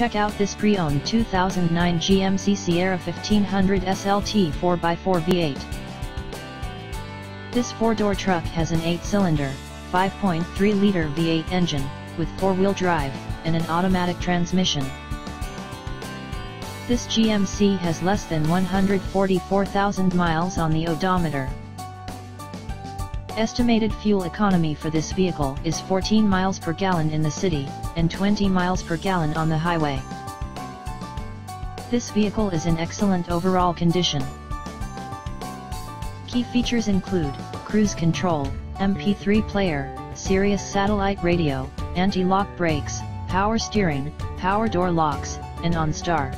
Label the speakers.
Speaker 1: Check out this pre-owned 2009 GMC Sierra 1500 SLT 4x4 V8. This four-door truck has an 8-cylinder, 5.3-liter V8 engine, with four-wheel drive, and an automatic transmission. This GMC has less than 144,000 miles on the odometer. Estimated fuel economy for this vehicle is 14 miles per gallon in the city, and 20 miles per gallon on the highway. This vehicle is in excellent overall condition. Key features include, cruise control, MP3 player, Sirius satellite radio, anti-lock brakes, power steering, power door locks, and OnStar.